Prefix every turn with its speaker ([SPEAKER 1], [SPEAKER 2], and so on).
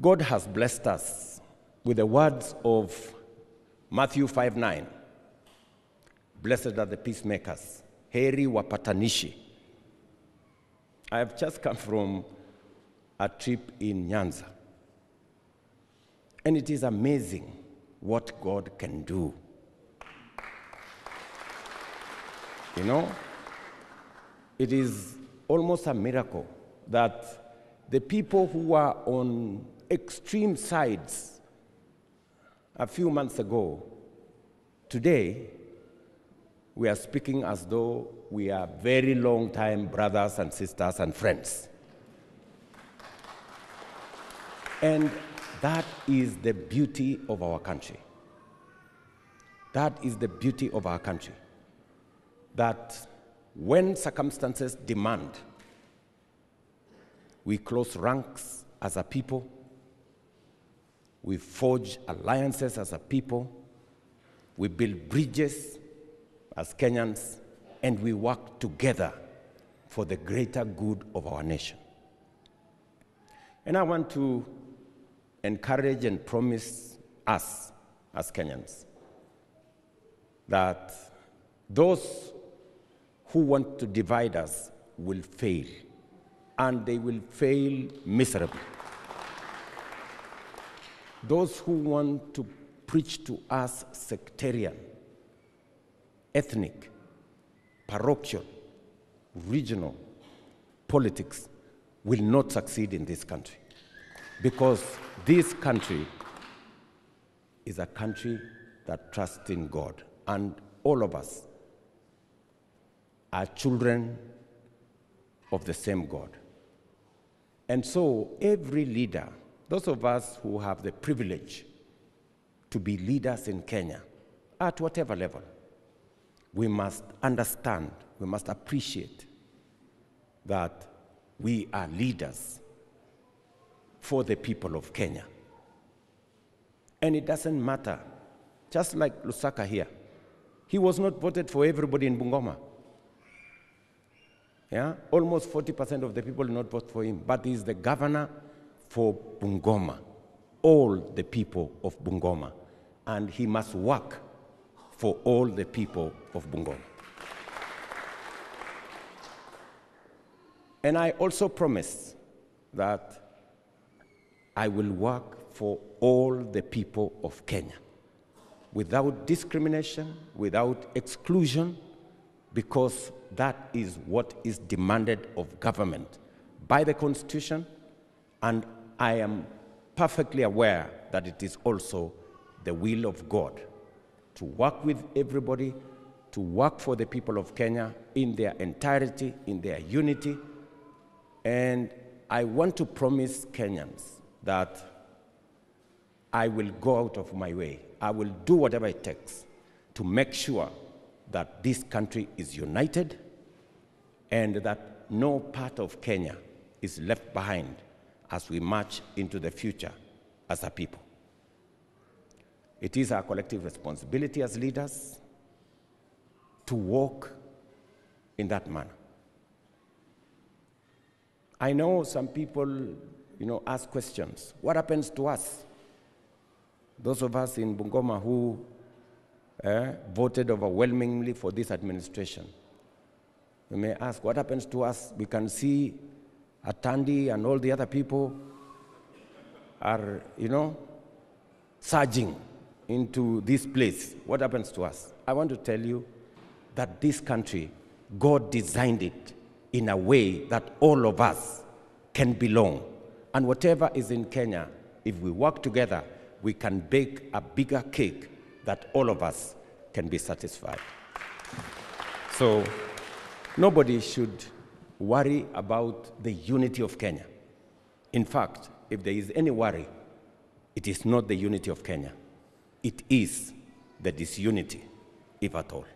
[SPEAKER 1] God has blessed us with the words of Matthew 5 9. Blessed are the peacemakers, heri wapatanishi. I have just come from a trip in Nyanza. And it is amazing what God can do. You know, it is almost a miracle that the people who are on extreme sides a few months ago, today, we are speaking as though we are very long time brothers and sisters and friends. And that is the beauty of our country. That is the beauty of our country. That when circumstances demand, we close ranks as a people, we forge alliances as a people, we build bridges as Kenyans, and we work together for the greater good of our nation. And I want to encourage and promise us as Kenyans that those who want to divide us will fail, and they will fail miserably. Those who want to preach to us sectarian, ethnic, parochial, regional politics will not succeed in this country because this country is a country that trusts in God, and all of us are children of the same God. And so, every leader, those of us who have the privilege to be leaders in Kenya, at whatever level, we must understand, we must appreciate that we are leaders for the people of Kenya. And it doesn't matter, just like Lusaka here, he was not voted for everybody in Bungoma. Yeah, almost 40% of the people did not vote for him, but he's the governor for Bungoma, all the people of Bungoma, and he must work for all the people of Bungoma. And I also promise that I will work for all the people of Kenya without discrimination, without exclusion, because that is what is demanded of government by the Constitution, and I am perfectly aware that it is also the will of God to work with everybody, to work for the people of Kenya in their entirety, in their unity. And I want to promise Kenyans that I will go out of my way. I will do whatever it takes to make sure that this country is united and that no part of Kenya is left behind as we march into the future as a people. It is our collective responsibility as leaders to walk in that manner. I know some people, you know, ask questions. What happens to us? Those of us in Bungoma who eh, voted overwhelmingly for this administration. We may ask, what happens to us? We can see Atandi and all the other people are, you know, surging into this place. What happens to us? I want to tell you that this country, God designed it in a way that all of us can belong. And whatever is in Kenya, if we work together, we can bake a bigger cake that all of us can be satisfied. So, nobody should worry about the unity of Kenya. In fact, if there is any worry, it is not the unity of Kenya, it is the disunity, if at all.